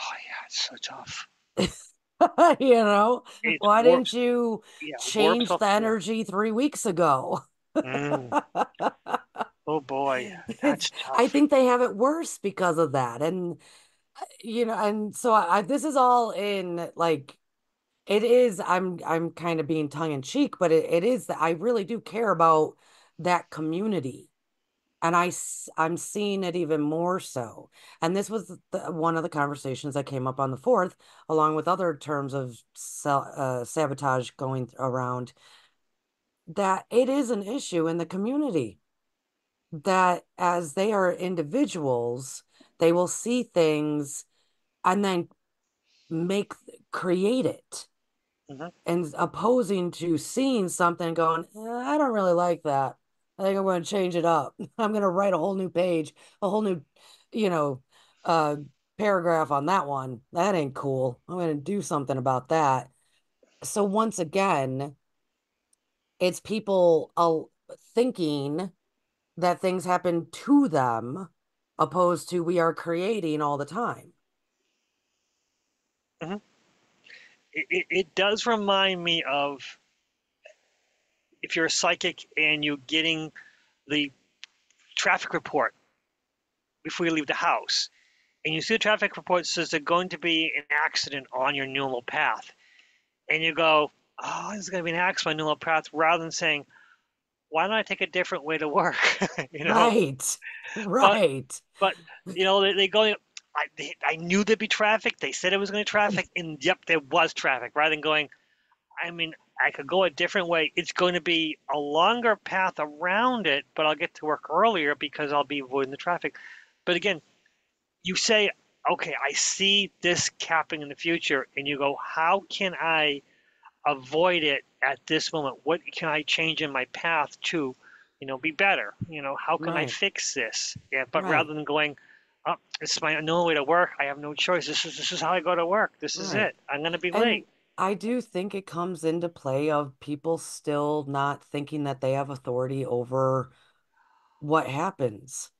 oh yeah, it's so tough. You know, why didn't you yeah, change the yeah. energy three weeks ago? Mm, oh boy, that's I think they have it worse because of that. And, you know, and so I, this is all in like, it is, I'm, I'm kind of being tongue in cheek, but it, it is that I really do care about that community. And I, I'm seeing it even more so. And this was the, one of the conversations that came up on the fourth, along with other terms of uh, sabotage going around, that it is an issue in the community. That as they are individuals, they will see things and then make create it. Hmm and opposing to seeing something going eh, i don't really like that. I think i'm going to change it up. I'm going to write a whole new page a whole new you know uh paragraph on that one. That ain't cool. I'm going to do something about that. So once again it's people uh, thinking that things happen to them opposed to we are creating all the time hmm It, it, it does remind me of if you're a psychic and you're getting the traffic report before you leave the house, and you see the traffic report says there's going to be an accident on your normal path, and you go, "Oh, there's going to be an accident on my normal path," rather than saying, "Why don't I take a different way to work?" you know. right right but you know they, they go. I, they, I knew there'd be traffic. They said it was going to traffic, and yep, there was traffic. Rather than going, I mean, I could go a different way. It's going to be a longer path around it, but I'll get to work earlier because I'll be avoiding the traffic. But again, you say, okay, I see this capping in the future, and you go, how can I avoid it at this moment? What can I change in my path to, you know, be better? You know, how can I fix this? Yeah, but right rather than going, oh, it's my only way to work. I have no choice. This is this is how I go to work. This is it. I'm going to be And late. I do think it comes into play of people still not thinking that they have authority over what happens.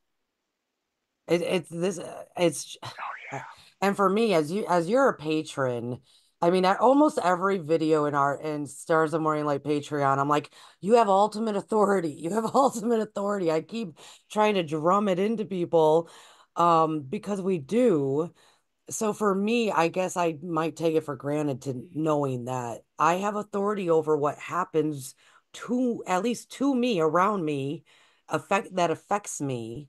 It, it's this, uh, it's, Oh yeah. and for me, as you, as you're a patron, I mean, at almost every video in our, in Stars of Morning Light Patreon, I'm like, you have ultimate authority. You have ultimate authority. I keep trying to drum it into people, um, because we do so for me, I guess I might take it for granted to knowing that I have authority over what happens to at least to me around me, affect that affects me.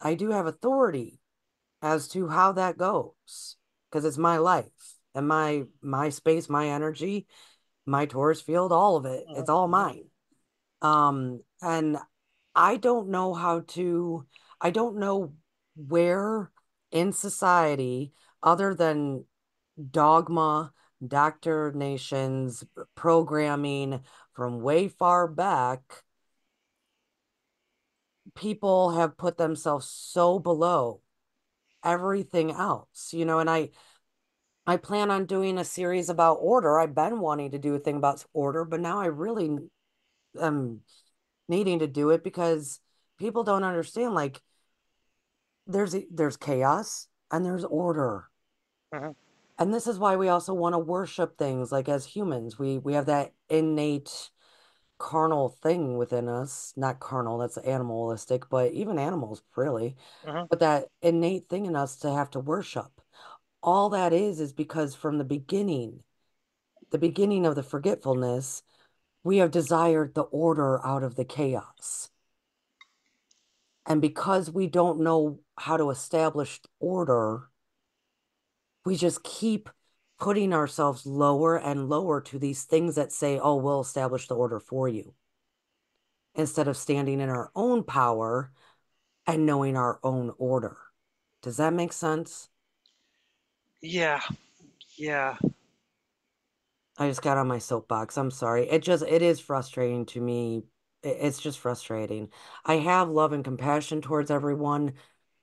I do have authority as to how that goes because it's my life and my my space, my energy, my torus field, all of it. It's all mhm, mine. Um, and I don't know how to, I don't know where in society, other than dogma, indoctrinations, programming from way far back, people have put themselves so below everything else, you know, and I I plan on doing a series about order. I've been wanting to do a thing about order, but now I really am needing to do it because people don't understand like there's there's chaos and there's order. mhm. And this is why we also want to worship things like as humans. We we have that innate carnal thing within us, not carnal, that's animalistic, but even animals, really, hmm but that innate thing in us to have to worship. All that is, is because from the beginning, the beginning of the forgetfulness, we have desired the order out of the chaos. And because we don't know how to establish order, we just keep putting ourselves lower and lower to these things that say, oh, we'll establish the order for you, instead of standing in our own power and knowing our own order. Does that make sense? Yeah, yeah. I just got on my soapbox. I'm sorry. It just, it is frustrating to me. It's just frustrating. I have love and compassion towards everyone,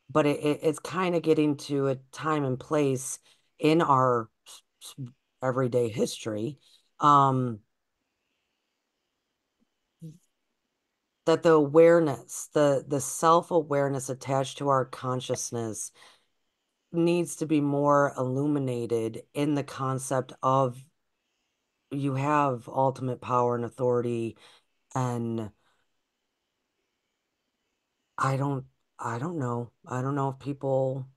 but it, it it's kind of getting to a time and place in our everyday history um that the awareness the the self-awareness attached to our consciousness needs to be more illuminated in the concept of you have ultimate power and authority and I don't I don't know. I don't know if people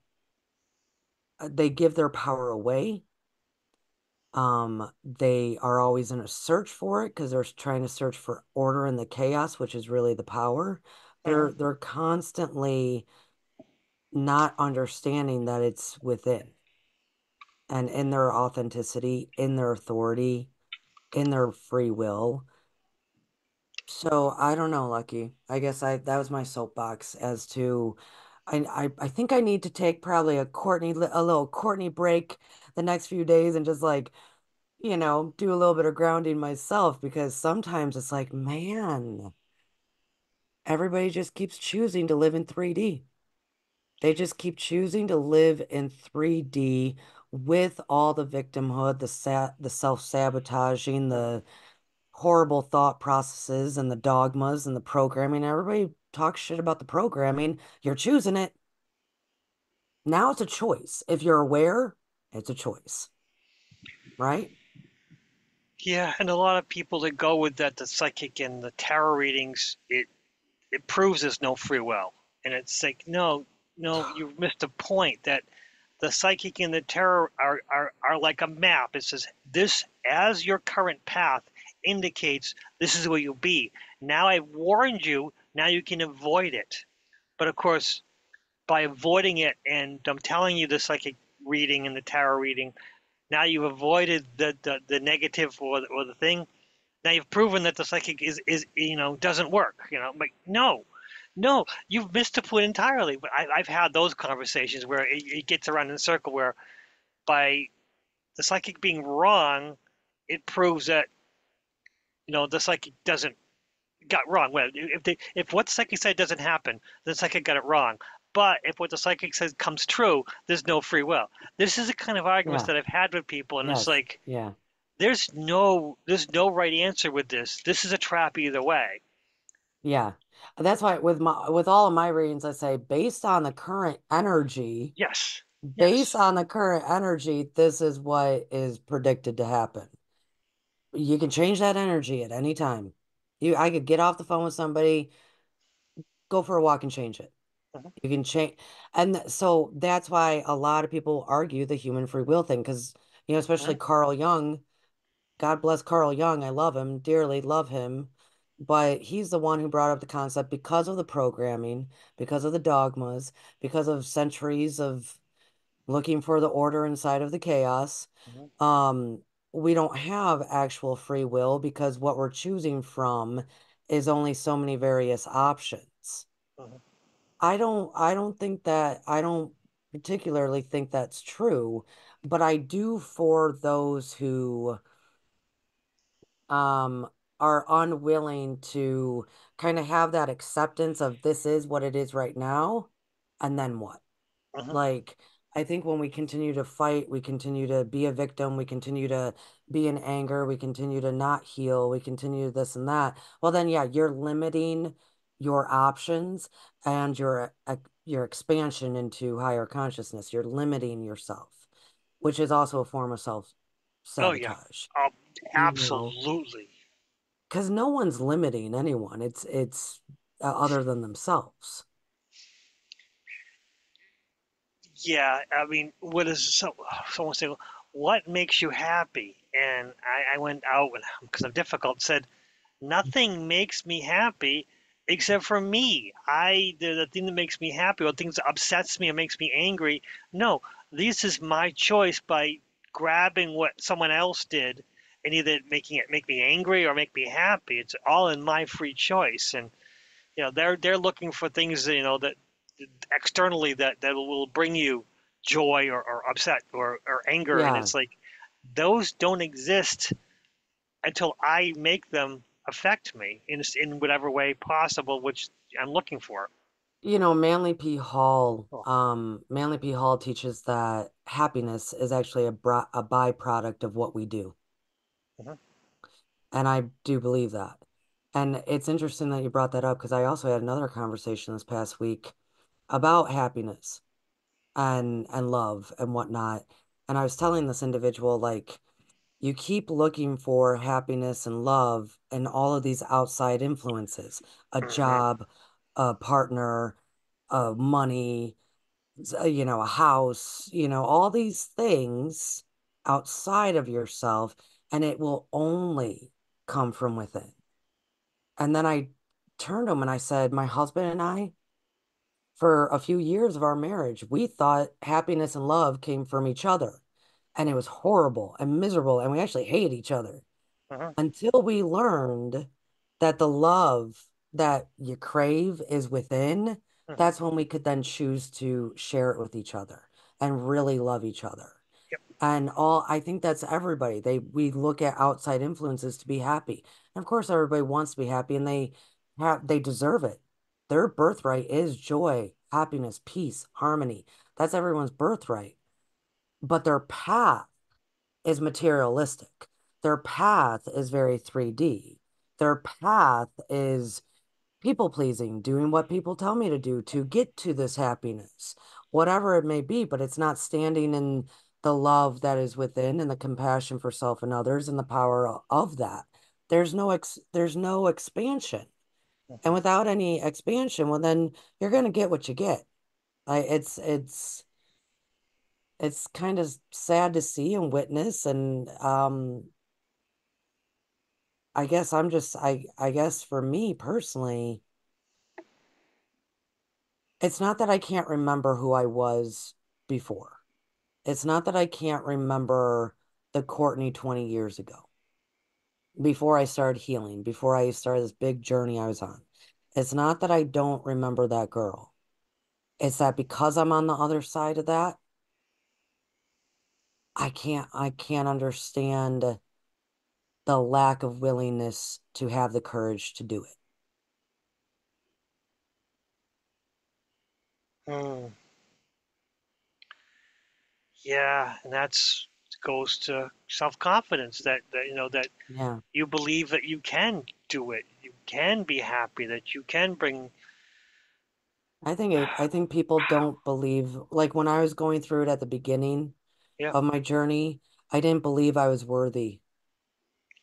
uh, they give their power away Um, they are always in a search for it because they're trying to search for order in the chaos, which is really the power. They're they're constantly not understanding that it's within and in their authenticity, in their authority, in their free will. So I don't know, Lucky. I guess I that was my soapbox as to I I, I think I need to take probably a Cortney a little Cortney break the next few days and just like you know, do a little bit of grounding myself because sometimes it's like, man, everybody just keeps choosing to live in 3D. They just keep choosing to live in 3D with all the victimhood, the sa the self-sabotaging, the horrible thought processes and the dogmas and the programming. Everybody talks shit about the programming. You're choosing it. Now it's a choice. If you're aware, it's a choice, right? Yeah, and a lot of people that go with that, the psychic and the tarot readings, it it proves there's no free will. And it's like, no, no, you missed a point that the psychic and the tarot are, are, are like a map. It says this as your current path indicates this is where you'll be. Now I've warned you, now you can avoid it. But of course, by avoiding it, and I'm telling you the psychic reading and the tarot reading, now you've avoided the, the, the negative or the, or the thing. Now you've proven that the psychic is, is you know doesn't work. You know, like no, no, you've missed the point entirely. But I, I've had those conversations where it, it gets around in a circle where by the psychic being wrong, it proves that you know the psychic doesn't got wrong. Well, if they if what the psychic said doesn't happen, the psychic got it wrong. But if what the psychic says comes true, there's no free will. This is the kind of arguments Yeah. that I've had with people, and it's like Yeah. there's no there's no right answer with this. This is a trap either way. Yeah. That's why with my with all of my readings, I say based on the current energy, Yes. based Yes. on the current energy, this is what is predicted to happen. You can change that energy at any time. You, I could get off the phone with somebody, go for a walk and change it. Mhm, You can change, and th- so that's why a lot of people argue the human free will thing, because you know, especially mhm, Carl Jung. God bless Carl Jung. I love him dearly, love him. But he's the one who brought up the concept because of the programming, because of the dogmas, because of centuries of looking for the order inside of the chaos. mhm, Um, we don't have actual free will because what we're choosing from is only so many various options. mhm. I don't I don't think that I don't particularly think that's true, but I do for those who um are unwilling to kind of have that acceptance of this is what it is right now, and then what? mhm. Like, I think when we continue to fight, we continue to be a victim, we continue to be in anger, we continue to not heal, we continue this and that. Well, then, yeah, you're limiting your options and your your expansion into higher consciousness. You're limiting yourself, which is also a form of self sabotage Oh yeah. Um, absolutely. Because no one's limiting anyone. It's it's uh, other than themselves. Yeah, I mean, what is so, someone say, what makes you happy? And I, I went out because I'm difficult, said, nothing makes me happy except for me. I the, the thing that makes me happy or things that upsets me or makes me angry. No, this is my choice by grabbing what someone else did and either making it make me angry or make me happy. It's all in my free choice. And you know, they're they're looking for things you know that externally that that will bring you joy or, or upset or, or anger. And it's like those don't exist until I make them affect me in in whatever way possible, which I'm looking for. You know, Manly P. Hall, Oh, um, Manly P. Hall teaches that happiness is actually a, bro a byproduct of what we do. Mhm, And I do believe that. And it's interesting that you brought that up because I also had another conversation this past week about happiness and and love and whatnot. And I was telling this individual, like, you keep looking for happiness and love and all of these outside influences, a mhm, job, a partner, uh, money, you know, a house, you know, all these things outside of yourself, and it will only come from within. And then I turned to him and I said, My husband and I, for a few years of our marriage, we thought happiness and love came from each other. And it was horrible and miserable. And we actually hated each other mhm, until we learned that the love that you crave is within. mhm. That's when we could then choose to share it with each other and really love each other. And all, I think that's everybody. They, we look at outside influences to be happy. And of course, everybody wants to be happy and they have, they deserve it. Their birthright is joy, happiness, peace, harmony. That's everyone's birthright. But their path is materialistic. Their path is very 3D. Their path is people pleasing, doing what people tell me to do to get to this happiness, whatever it may be, but it's not standing in the love that is within and the compassion for self and others and the power of that. There's no ex there's no expansion. And mhm. without any expansion, well then you're gonna get what you get. I it's it's it's kind of sad to see and witness and um I guess I'm just I I guess for me personally, it's not that I can't remember who I was before. It's not that I can't remember the Cortney 20 years ago, before I started healing, before I started this big journey I was on. It's not that I don't remember that girl. It's that because I'm on the other side of that, I can't I can't understand the lack of willingness to have the courage to do it. Mm. Yeah, and that's goes to self-confidence that, that you know that Yeah. you believe that you can do it. You can be happy, that you can bring I think it, I think people don't believe, like when I was going through it at the beginning yeah. of my journey, I didn't believe I was worthy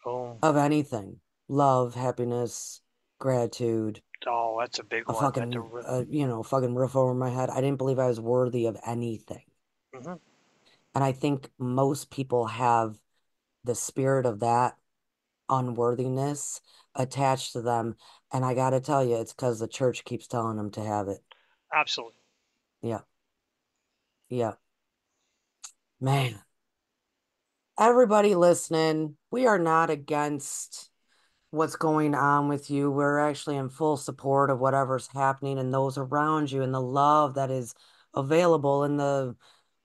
Oh, of anything. Love, happiness, gratitude, oh, that's a big a one. A fucking, uh, you know, fucking roof over my head. I didn't believe I was worthy of anything. mhm. And I think most people have the spirit of that unworthiness attached to them. And I got to tell you, it's because the church keeps telling them to have it. Absolutely. Yeah. Yeah. Man. everybody listening, we are not against what's going on with you. We're actually in full support of whatever's happening and those around you and the love that is available and the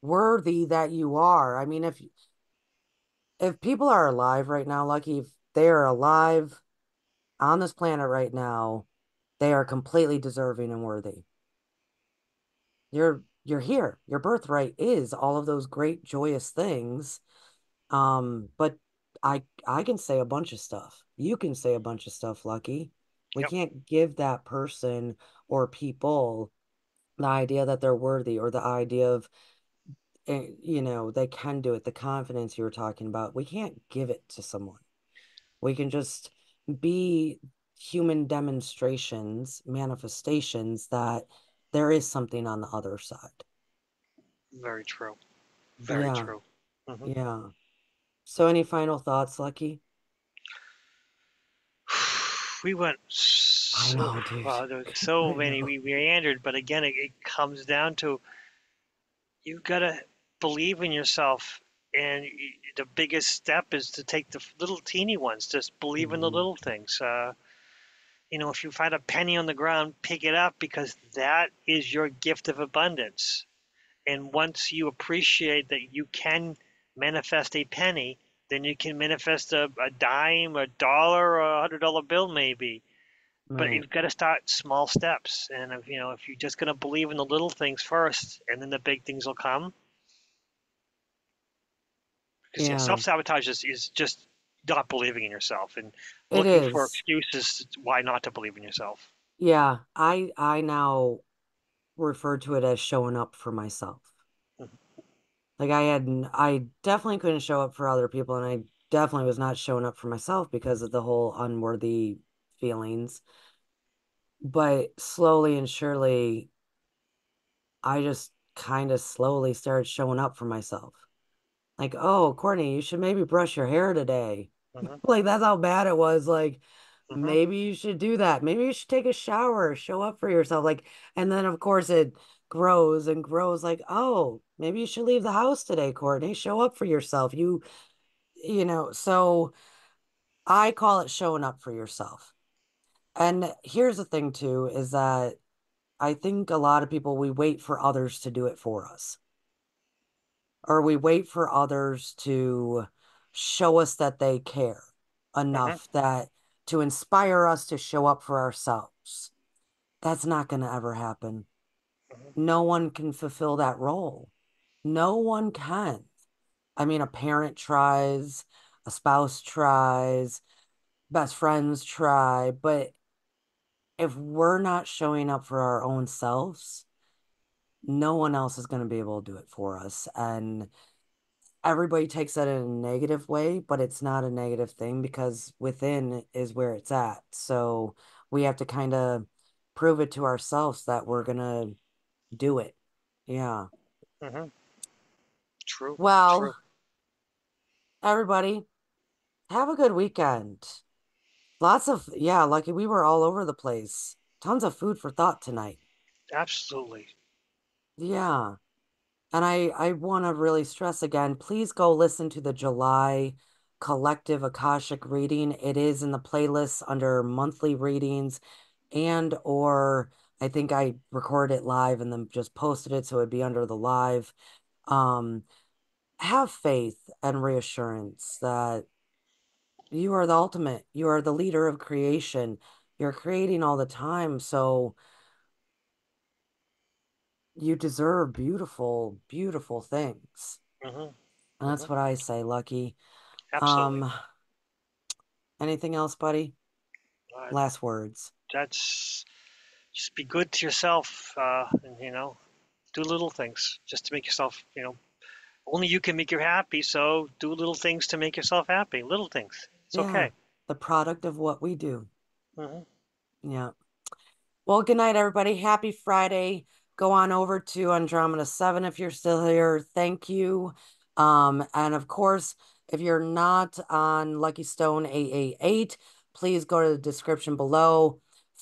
worthy that you are. I mean, if if people are alive right now, lucky if they are alive on this planet right now, they are completely deserving and worthy. You're you're here. Your birthright is all of those great joyous things Um, but I I can say a bunch of stuff. You can say a bunch of stuff, Lucky. We Yep. can't give that person or people the idea that they're worthy or the idea of, you know, they can do it, the confidence you were talking about. We can't give it to someone. We can just be human demonstrations, manifestations that there is something on the other side. Very true. Very Yeah. true. Mhm. Yeah. So any final thoughts, Lucky? We went so know, uh, there so many. We meandered, but again, it, it comes down to you've got to believe in yourself, and the biggest step is to take the little teeny ones. Just believe in the Mhm. little things. Uh, you know, if you find a penny on the ground, pick it up because that is your gift of abundance. And once you appreciate that you can manifest a penny, then you can manifest a, a dime, a dollar, or a hundred dollar bill maybe. But you've got to start small steps. And if you know, if you're just going to believe in the little things first, and then the big things will come. Because yeah, Yeah. self-sabotage is, is just not believing in yourself and It looking for excuses why not to believe in yourself. Yeah. I I now refer to it as showing up for myself. Mhm. Like I had I definitely couldn't show up for other people and I definitely was not showing up for myself because of the whole unworthy feelings. But slowly and surely I just kind of slowly started showing up for myself. Like, oh, Cortney, you should maybe brush your hair today. Mhm. Like that's how bad it was. Like Mhm. maybe you should do that. Maybe you should take a shower, show up for yourself. Like, and then of course it grows and grows like, oh, maybe you should leave the house today, Cortney. Show up for yourself. You, you know, so I call it showing up for yourself. And here's the thing too, is that I think a lot of people we wait for others to do it for us. Or we wait for others to show us that they care enough that to inspire us to show up for ourselves. That's not going to ever happen. Mhm. No one can fulfill that role. No one can. I mean, a parent tries, a spouse tries, best friends try, but if we're not showing up for our own selves, no one else is going to be able to do it for us. And everybody takes that in a negative way, but it's not a negative thing because within is where it's at. So we have to kind of prove it to ourselves that we're going to do it. Yeah. Mm-hmm. True. Well, True. everybody, have a good weekend. Lots of, yeah, like we were all over the place. Tons of food for thought tonight. Absolutely. Yeah. And I I want to really stress again, please go listen to the July collective Akashic reading. It is in the playlist under monthly readings and or I think I recorded it live and then just posted it so it'd be under the live. Um have faith and reassurance that you are the ultimate. You are the leader of creation. You're creating all the time, so you deserve beautiful, beautiful things. Mhm. And that's Mhm. what I say, Lucky. Absolutely. Um, anything else, buddy? Uh, Last words. that's just be good to yourself, uh, and you know, do little things just to make yourself, you know, only you can make you happy. So do little things to make yourself happy. Little things. It's Yeah, okay. the product of what we do. Mhm. Yeah. Well, good night, everybody. Happy Friday. Go on over to Andromeda 7 if you're still here. Thank you. Um, and of course, if you're not on Lucky Stone 888, please go to the description below.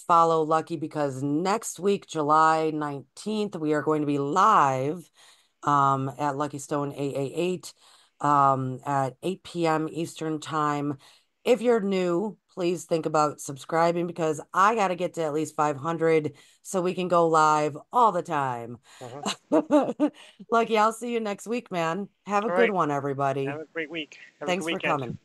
Follow Lucky because next week, July 19th, we are going to be live um, at Lucky Stone 888 um, at 8 p.m. Eastern Time. If you're new, please think about subscribing because I got to get to at least 500 so we can go live all the time. Mhm. Lucky, I'll see you next week, man. Have a All good right. one, everybody. Have a great week. Have Thanks for coming.